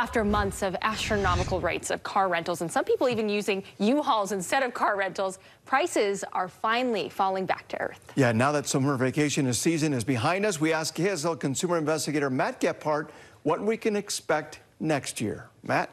After months of astronomical rates of car rentals and some people even using U-Hauls instead of car rentals, prices are finally falling back to earth. Yeah, now that summer vacation season is behind us, we ask KSL consumer investigator Matt Gephardt what we can expect next year. Matt?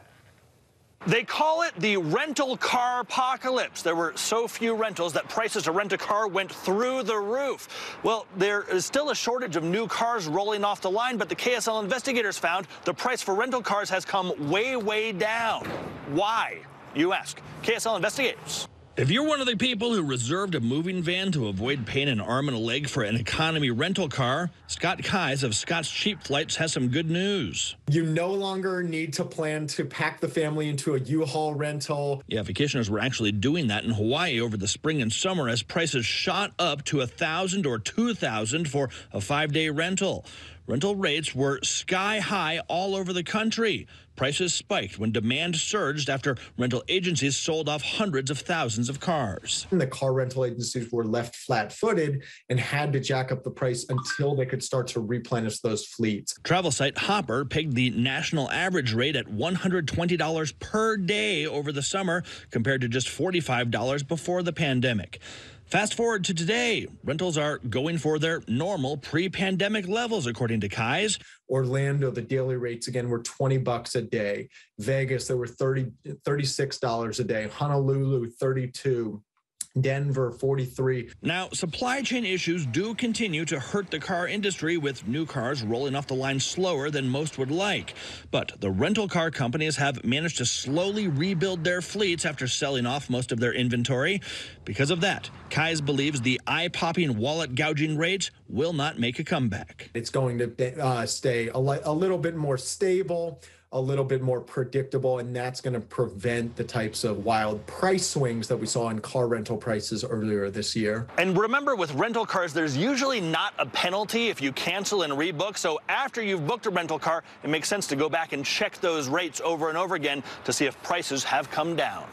They call it the rental car apocalypse. There were so few rentals that prices to rent a car went through the roof. Well, there is still a shortage of new cars rolling off the line, but the KSL investigators found the price for rental cars has come way, way down. Why, you ask? KSL investigators. If you're one of the people who reserved a moving van to avoid paying an arm and a leg for an economy rental car, Scott Keyes of Scott's Cheap Flights has some good news. You no longer need to plan to pack the family into a U-Haul rental. Yeah, vacationers were actually doing that in Hawaii over the spring and summer as prices shot up to a thousand or two thousand for a five-day rental. Rental rates were sky high all over the country. Prices spiked when demand surged after rental agencies sold off hundreds of thousands of cars. And the car rental agencies were left flat footed and had to jack up the price until they could start to replenish those fleets. Travel site Hopper pegged the national average rate at $120 per day over the summer compared to just $45 before the pandemic. Fast forward to today, rentals are going for their normal pre-pandemic levels, according to Keyes. Orlando, the daily rates again were 20 bucks a day. Vegas, there were 30, $36 a day. Honolulu, 32. Denver 43. Now, supply chain issues do continue to hurt the car industry with new cars rolling off the line slower than most would like. But the rental car companies have managed to slowly rebuild their fleets after selling off most of their inventory. Because of that, Keyes believes the eye-popping wallet gouging rates will not make a comeback. It's going to uh, stay a, a little bit more stable a little bit more predictable, and that's going to prevent the types of wild price swings that we saw in car rental prices earlier this year. And remember, with rental cars, there's usually not a penalty if you cancel and rebook. So after you've booked a rental car, it makes sense to go back and check those rates over and over again to see if prices have come down.